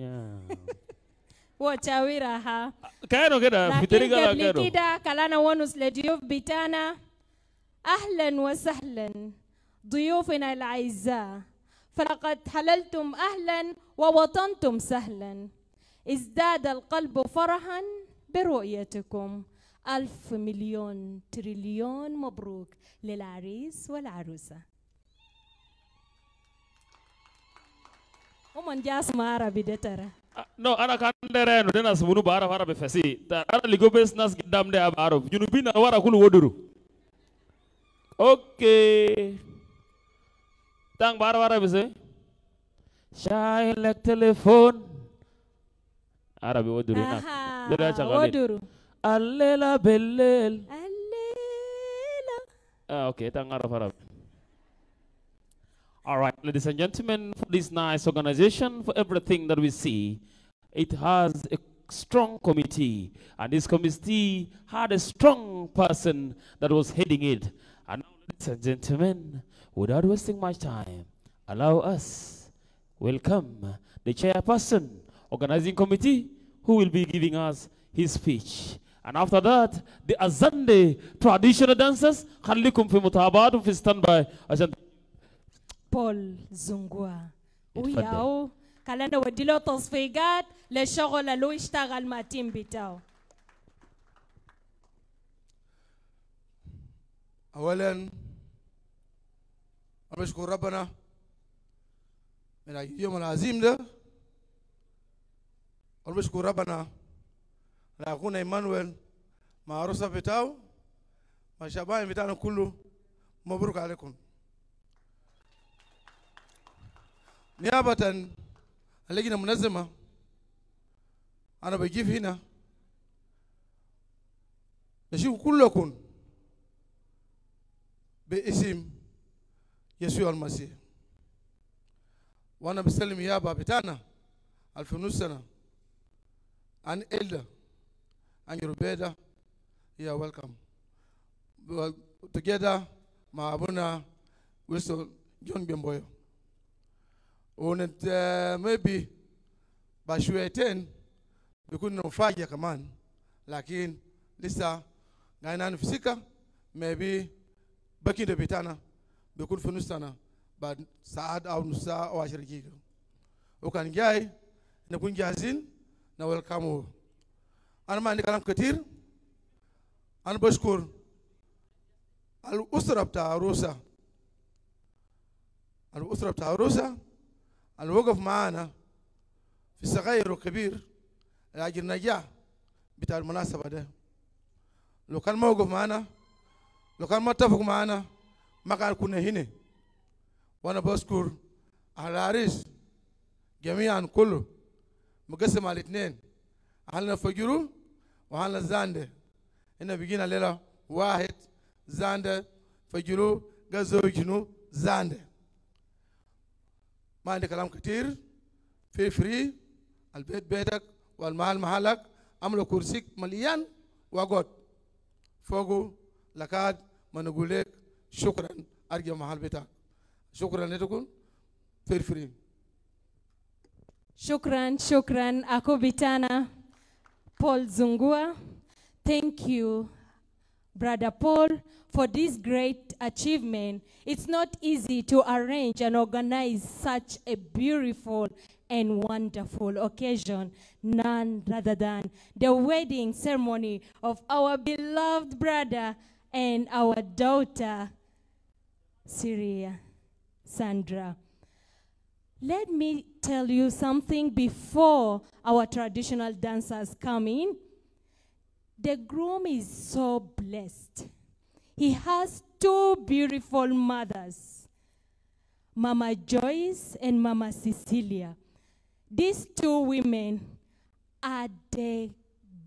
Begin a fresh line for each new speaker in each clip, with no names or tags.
Yeah.
وتشاورها
كانوا كده في طريقة كانوا
كده كلنا ونس لضيوف بتاعنا أهلا وسهلا ضيوفنا الأعزاء فلقد حللتم أهلا ووطنتم سهلا ازداد القلب فرحا برؤيتكم ألف مليون تريليون مبروك للعريس والعروسة Omon jas mara bidetara. Ah,
no, ana kandere no dena sumunu bara bara befesi. Ta ana ligobes nas gidam de abaro. Junubi bina wara kulu woduru. Oke. Tang bara bara bese. Shai lek telefon. Arabi woduru
na.
Dera chakalin.
Woduru.
Allela bellel.
Allela.
Ah, oke. tang bara arab. All right, ladies and gentlemen, for this nice organization, for everything that we see, it has a strong committee, and this committee had a strong person that was heading it. And now, ladies and gentlemen, without wasting much time, allow us welcome the chairperson, organizing committee, who will be giving us his speech. And after that, the Azande traditional dancers, خليكم في متابعة وفي standby عشان
بول
اتفضل.
وياو كلنا وديله تصفيقات للشغل اللي هو يشتغل مع تيم بتاعه
اولا بشكر ربنا من أجل اليوم العظيم ده بشكر ربنا لاخونا ايمانويل مع عروسه بتاعه مع شباب بتاعنا كله مبروك عليكم نيابة عن اللجنة المنظمة أنا بجيب هنا نشوف كلكم باسم يسوع المسيح وانا بسلم يابا بتاعنا الف ونص سنه عن إلدا عن ربيدا يا ويلكم together مع ابونا ويلسون جون بيمبويو and uh, maybe Bashua know bikuni na ufaja Like in lisa gainani fisika maybe bakinde bitana bikun funustana ba saad au nusa au ashirikika ukan jai na kun jazin na welcome ana ma kalam katir an bashkur al usra ta rusa. Al usra ta al waqf معنا في الصغير والكبير لاجل نجاح بتاع المناسبة ده. لو كان موقف معنا لو كان ما اتفق معنا ما كان كنا هنا. وأنا بشكر أهل العريس جميعا كله مقسم على الاثنين أهلنا فجرو وأهلنا زاندة. هنا بيجينا ليلة واحد زاندة فجرو جزوجنو زاندة. ما عندي كلام كتير. في فري البيت بيتك والمحل محلك. عملوا كرسيك مليان وقعد فوقه لكاد ما نقول لك شكرا. أرجع محل بتاعك شكرا لكم فير فري.
شكرا شكرا. أكو بتانا Paul Zungua. Thank you, Brother Paul, for this great achievement. It's not easy to arrange and organize such a beautiful and wonderful occasion, none rather than the wedding ceremony of our beloved brother and our daughter, Siriya, Sandra. Let me tell you something before our traditional dancers come in. The groom is so blessed. He has two beautiful mothers, Mama Joyce and Mama Cecilia. These two women are the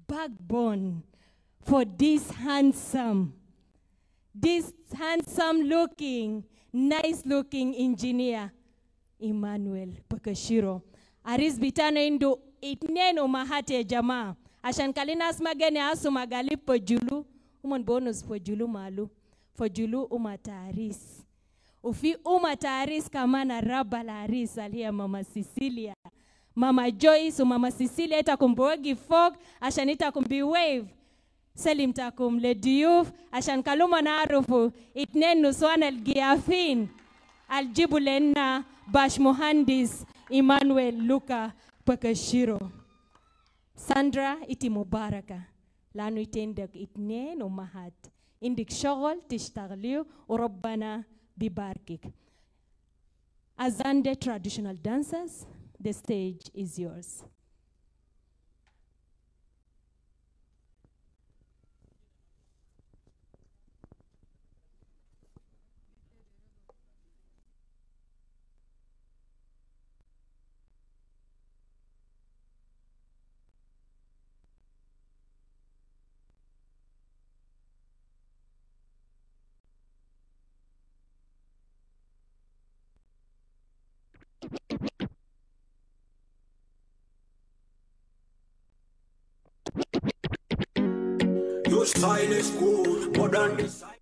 backbone for this handsome, this handsome looking, nice looking engineer, Emmanuel Kpakasiro. Aris indu itneno mahate jamaa. Ashan kalinas magene asu magali po julu. Umon bonus po julu malu. Po julu umataris. Ufi umataris kama na raba la aris alia mama Cecilia. mama joyce mama cecilia itakum bogi fog ashan itakumbi wave. selim takum le diyuf ashan kaluma na arufu itnen nuswan algiafin aljibu lenna bash muhandis emmanuel luka pakashiro sandra iti mubaraka lanu itendek itnen umahat indik shogol tishtagliu وربنا بباركك Azande traditional dancers, the stage is yours.
Your style is cool, modern design.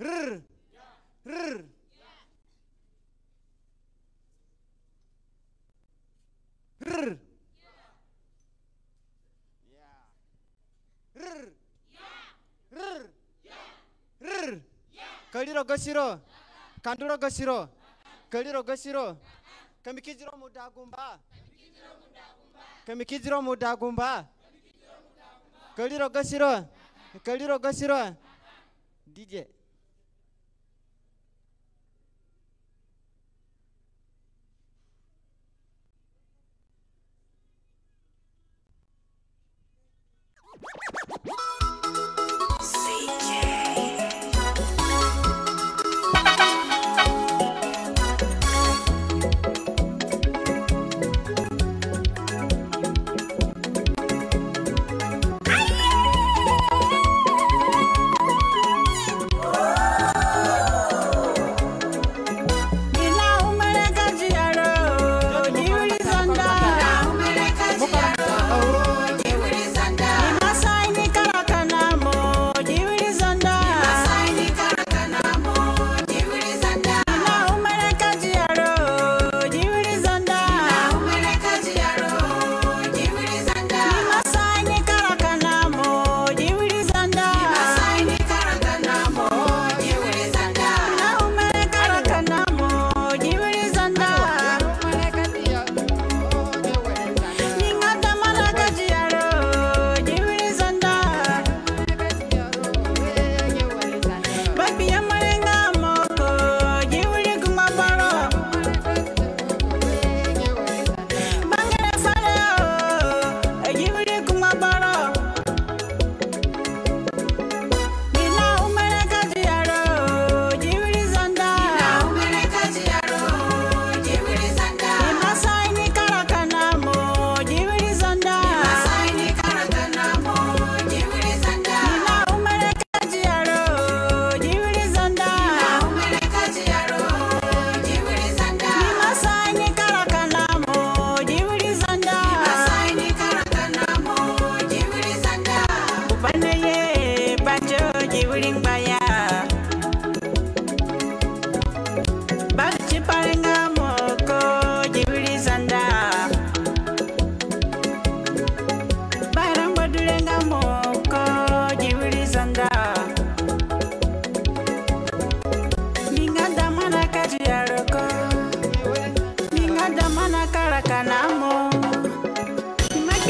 Rrr. Rrr. Rrr. Rrr. Rrr. Rrr.
Kaliro gasiro. Kanduro gasiro. Kaliro gasiro. Kamikijiro mudagumba. Kamikijiro mudagumba. Kaliro gasiro. Kaliro gasiro. DJ.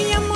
be a